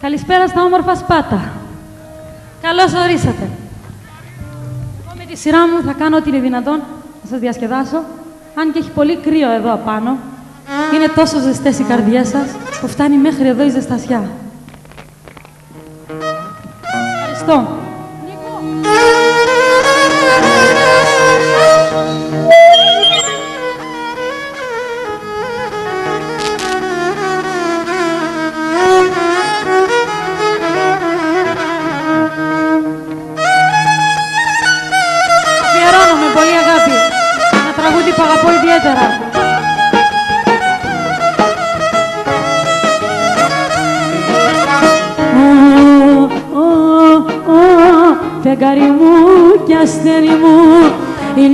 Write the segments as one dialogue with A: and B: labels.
A: Καλησπέρα στα όμορφα Σπάτα. Καλώς ορίσατε. Εγώ με τη σειρά μου θα κάνω ό,τι είναι δυνατόν να σας διασκεδάσω. Αν και έχει πολύ κρύο εδώ απάνω. Είναι τόσο ζεστές οι καρδιές σας που φτάνει μέχρι εδώ η ζεστασιά. Ευχαριστώ.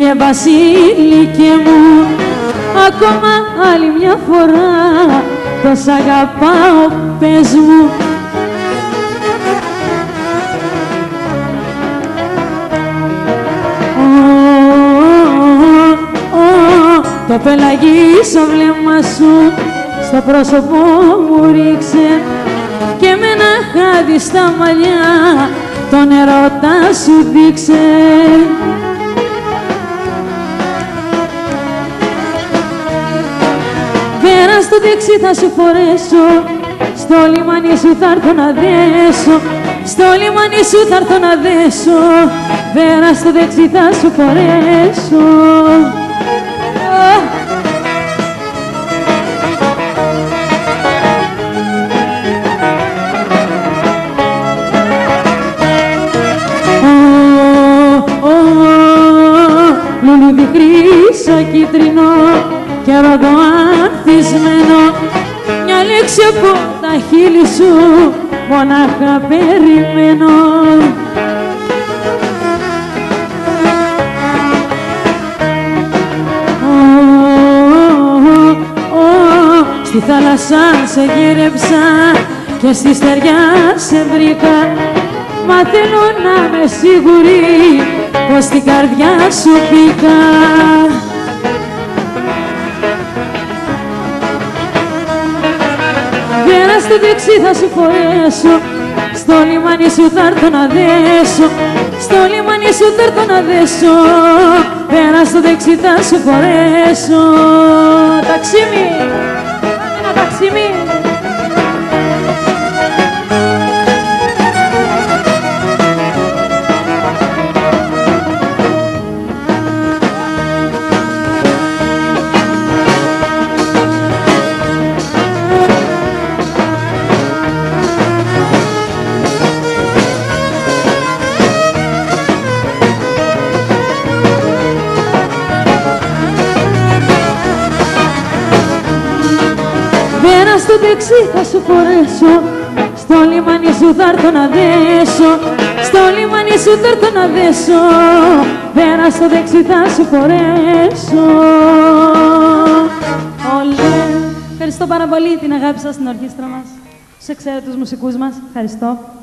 A: Είναι βασίλικε μου. Ακόμα άλλη μια φορά το σ' αγαπάω πες μου. Το πελαγίσω βλέμμα σου στο πρόσωπό μου ρίξε. Και με ένα χάδι στα μαλλιά τον ερώτα σου δείξε. Στο δεξί θα σου φορέσω στο λιμάνι σου θα έρθω να δέσω στο λιμάνι σου θα έρθω να δέσω Βέρα στο δεξί θα σου φορέσω Λουλούδι χρύσο κίτρινο και ροδοανθισμένο μια λέξη από τα χείλη σου μονάχα περιμένω. Στη θάλασσα σε γύρεψα και στη στεριά σε βρήκα. Μα θέλω να είμαι σίγουρη πως στην καρδιά σου μπήκα στο δεξί θα σου φορέσω. Στο λιμάνι σου θα έρθω να δέσω. Στο λιμάνι σου θα έρθω να δέσω. Πέρα στο δεξί θα σου φορέσω. Ταξίμι, ένα ταξίμι δεξί θα σου φορέσω Στο λιμάνι σου θα έρθω να δέσω Στο λιμάνι σου θα έρθω να δέσω Πέρα στο δεξί θα σου φορέσω Ολέ. Ευχαριστώ πάρα πολύ την αγάπη σας στην ορχήστρα μας Στους εξαίρετους μουσικούς μας. Ευχαριστώ.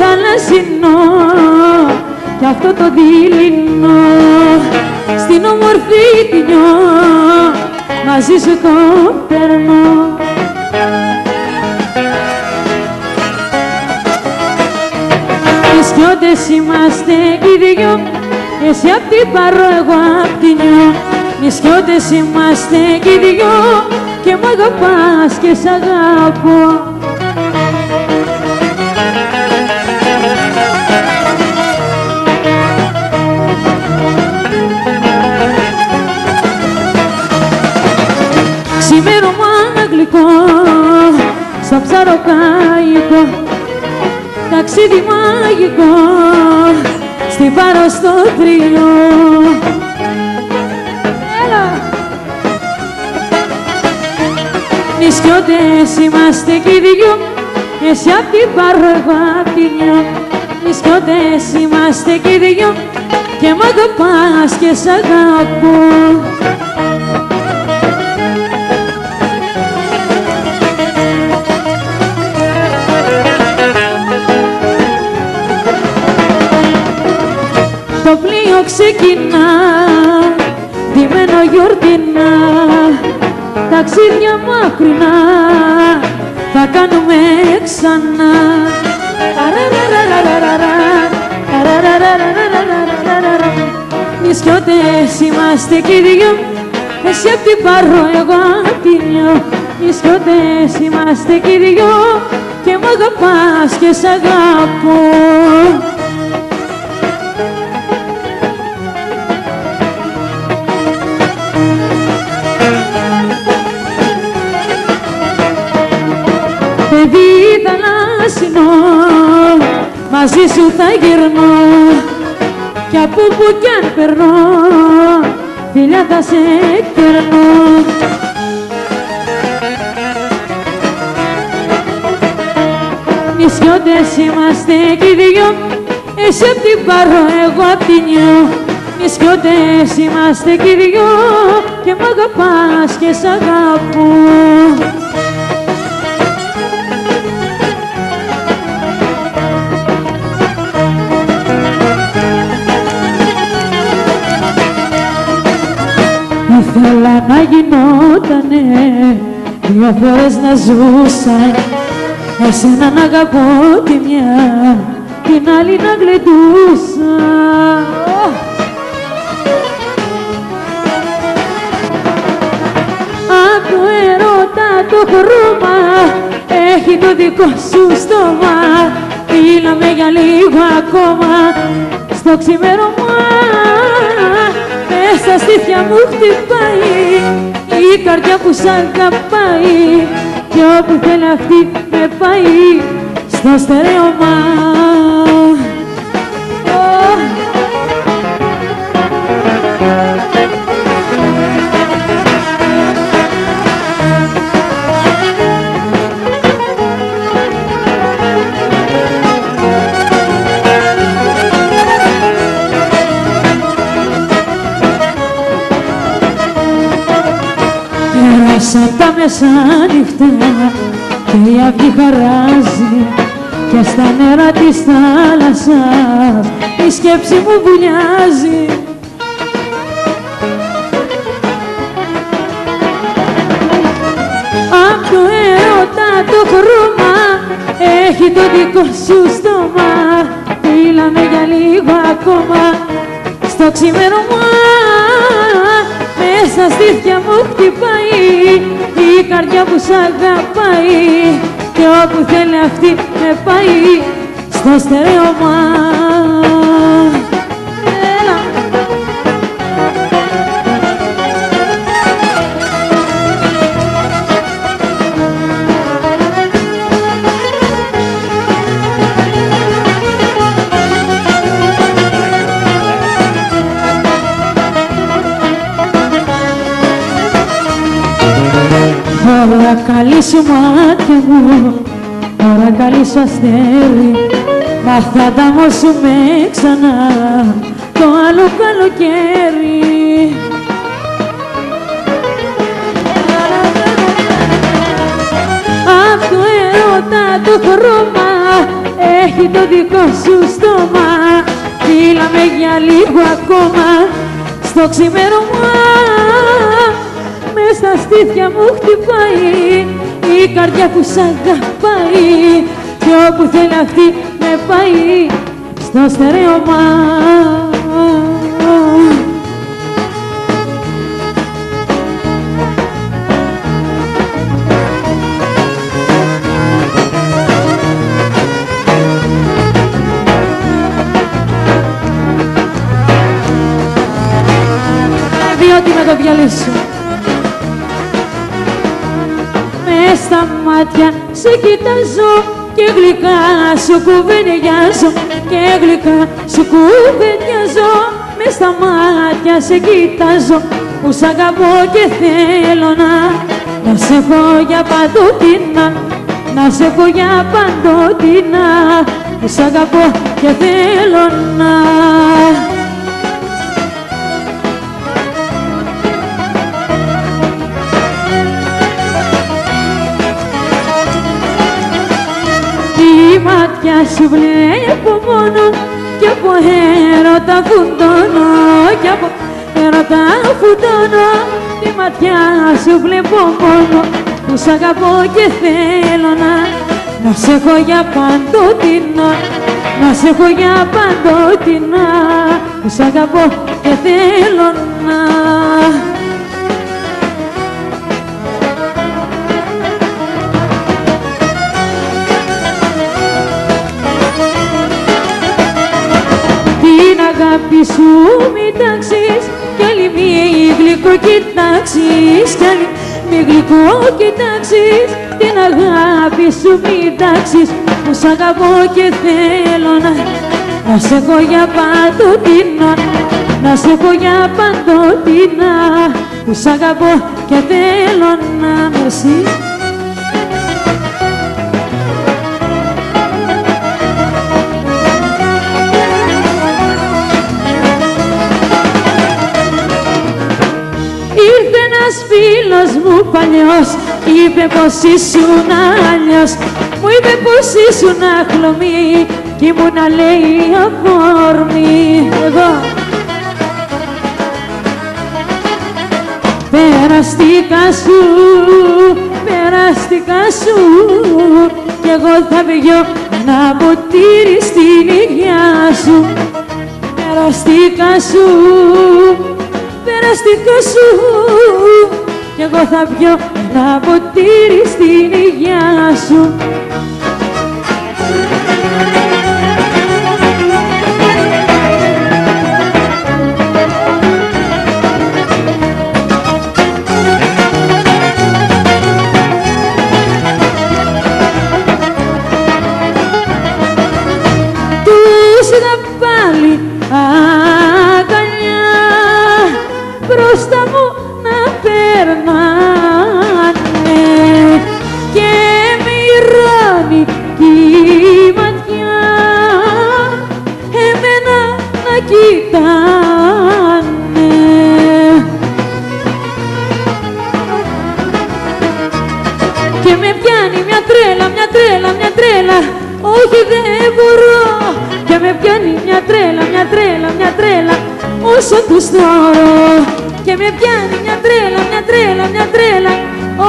A: Θαλασσινό. Κι αυτό το δειλινό στην όμορφη ποινιό μαζί σου το περνώ Νησιώτες είμαστε κι οι δυο εσύ απ' την παρό, εγώ απ' την νιώ. Νησιώτες είμαστε κι οι δυο και μ' αγαπάς και σ' αγαπώ στο ψαροκαϊκό ταξίδι μαγικό στη Πάρο στο τρίο Έλα! Νησιώτες είμαστε κι οι δυο εσύ απ' την Πάρο, εγώ απ' την Νιώ Νησιώτες είμαστε κι οι δυο και μ' αγαπάς και σ' αγαπώ ξεκινά. Ντυμένο γιορτινά. Ταξίδια μακρινά θα κάνουμε ξανά. Νησιώτες είμαστε κι οι δυο εσύ απ' την πάρω εγώ απ' την νιώ Νησιώτες είμαστε κι οι δυο και μ' αγαπάς και σ' αγαπώ Παιδί θαλάσσινο, μαζί σου θα γυρνώ κι από που κι αν περνώ, φιλιά θα σε κερνώ. Νησιώτες είμαστε κι οι δυο, εσύ απ' την πάρω, εγώ απ' την νιώ. Νησιώτες είμαστε κι οι δυο και μ' αγαπάς και σ' αγαπώ. Ήθελα να γινότανε. Δύο φορές να ζούσα Εσένα να αγαπώ τη μια, την άλλη να γλεντούσα. Απ' το ερώτα το χρώμα έχει το δικό σου στόμα. Μίλαμε για λίγο ακόμα στο ξημέρωμα στα στήθια μου χτυπάει η καρδιά που σ' αγαπάει. Κι όπου θέλει αυτή με πάει στο στερέωμα Πέρασα τα μεσάνυχτα και η αυγή χαράζει και στα νερά της θάλασσας η σκέψη μου βουλιάζει. Απ' το έρωτα το χρώμα έχει το δικό σου στόμα Μίλαμε για λίγο ακόμα. Στο ξημέρωμα μέσα στήθια μου χτυπάει η καρδιά που σ' αγαπάει και όπου θέλει αυτή με πάει στο στερέωμα σου μάτια μου, ωρα καλή σου αστέρι Μα θα τα μόσουμε ξανά. Το άλλο καλοκαίρι. Απ' το έρωτα το χρώμα έχει το δικό σου στόμα. Μίλαμε για λίγο ακόμα στο ξημέρωμα στα στήθια μου χτυπάει η καρδιά που σ' αγαπάει και όπου θέλει αυτή με πάει στο στερέωμα Διότι με το διαλύσω στα μάτια σε κοιτάζω και γλυκά σου κουβεντιάζω και γλυκά σου κουβεντιάζω. Με στα μάτια σε κοιτάζω που σ' αγαπώ και θέλω να. Να σε έχω για παντοτινά να σε έχω για παντοτινά που σ' αγαπώ και θέλω να μάτια σου βλέπω μόνο και από έρωτα φουντώνω κι από έρωτα φουντώνω. Τη ματιά σου βλέπω μόνο που σ' αγαπώ και θέλω να να σε έχω για παντοτινά να σε έχω για παντοτινά που σ' αγαπώ και θέλω να αγάπη σου μην τάξεις. Κι άλλη μη γλυκό κοιτάξεις κι άλλη μη γλυκό κοιτάξεις την αγάπη σου μην τάξεις. Που σ' αγαπώ και θέλω να να σε έχω για παντοτινά. Να σε έχω για παντοτινά. Που σ' αγαπώ και θέλω να μερσεί παλιός είπε πως ήσουν αλλιώς μου είπε πως ήσουν αχλωμή κι ήμουν να λέει αφόρμη εγώ Περαστικά σου, περαστικά σου. Κι εγώ θα βγω να ποτήρι στην υγειά σου. Περαστικά σου, περαστικά σου κι εγώ θα πιω ένα ποτήρι στην υγειά σου μια τρέλα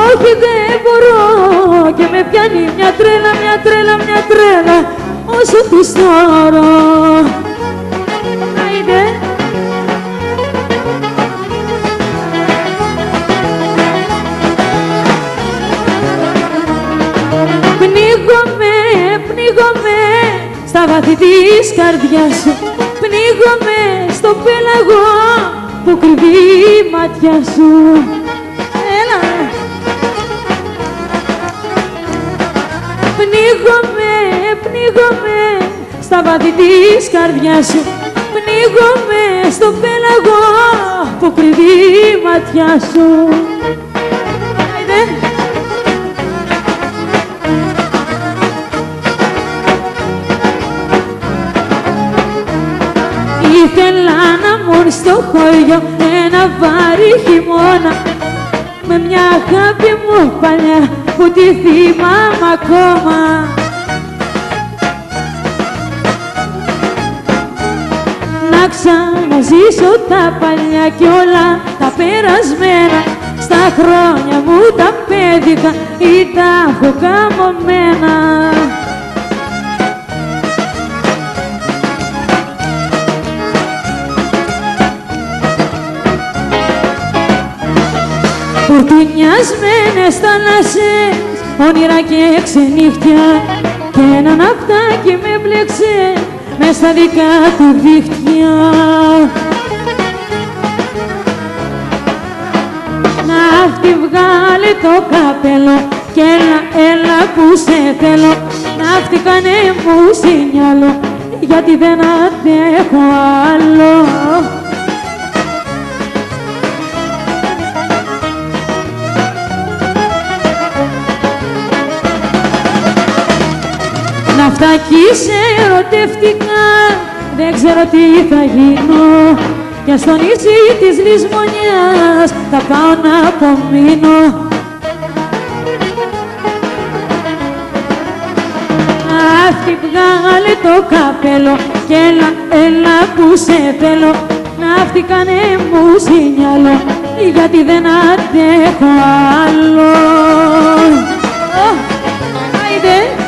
A: όχι δεν μπορώ. Και με πιάνει μια τρέλα, μια τρέλα, μια τρέλα όσο τους θωρώ. Στα βάθη της καρδιάς σου. Πνίγομαι στο πέλαγο που κρυβεί η μάτια σου Πνίγομαι, πνίγομαι στα βάθη της καρδιάς σου. Πνίγομαι στο πέλαγο που κρυβεί η μάτια σου. Ήθελα να μου στο χωριό ένα βάρη χειμώνα. Με μια αγάπη μου παλιά που τη θυμάμαι ακόμα. Να ξαναζήσω τα παλιά και όλα τα περασμένα. Στα χρόνια μου τα πέδικα ή τα έχω καμωμένα Φουρτουνιασμένες θάλασσες, όνειρα και ξενύχτια και ένα ναυτάκι με μπλέξε μες στα δικά του δίχτυα. Ναύτη βγάλε το καπέλο και έλα, έλα που σε θέλω. Ναύτη κάνε μου σινιάλο γιατί δεν αντέχω άλλο Ναυτάκι σε ερωτεύτηκα, δεν ξέρω τι θα γίνω. Και στο νησί της λησμονιάς θα πάω να απομείνω. Αχ, Ναύτη βγάλε το καπέλο και έλα, έλα που σε θέλω. Ναύτη κάνε μου σινιάλο γιατί δεν αντέχω άλλο. Να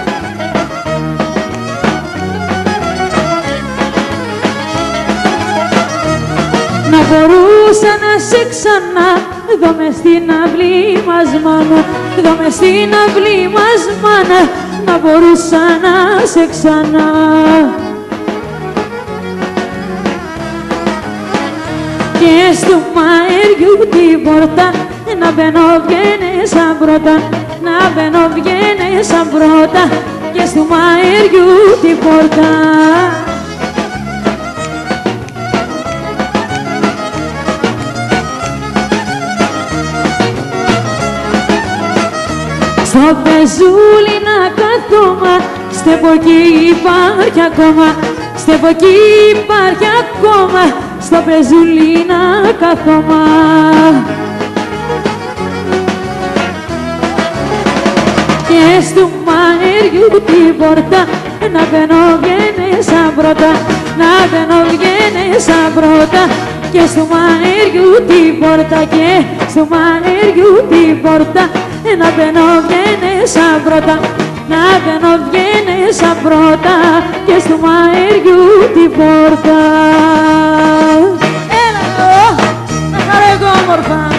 A: μπορούσα να σε ξανά. Δω μες στην αυλή μας μάνα. Δω μες στην αυλή μας μάνα. Να μπορούσα να σε ξανά. Και στο μαέριου την πόρτα να μπαίνω βγαίνε σαν πρώτα. Να μπαίνω βγαίνε σαν πρώτα. Και στο μαέριου την πόρτα Στο πεζούλι να καθόμα, στεπ' εκεί υπάρχει ακόμα, στεπ' εκεί υπάρχει ακόμα, στο πεζούλι να καθόμα. Και στο μαέριου την πόρτα, να μπαίνω βγαίνε σαν πρώτα, να μπαίνω βγαίνε σαν πρώτα, και στο μαέριου την πόρτα, και στο μαέριου την πόρτα, να μπαίνω βγαίνε σαν πρώτα, να μπαίνω βγαίνε σαν πρώτα και στο μαέριου την πόρτα. Έλα εδώ, να χαρώ εγώ όμορφα.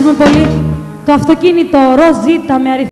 A: Ευχαριστούμε πολύ. Το αυτοκίνητο ροζ με αριθμό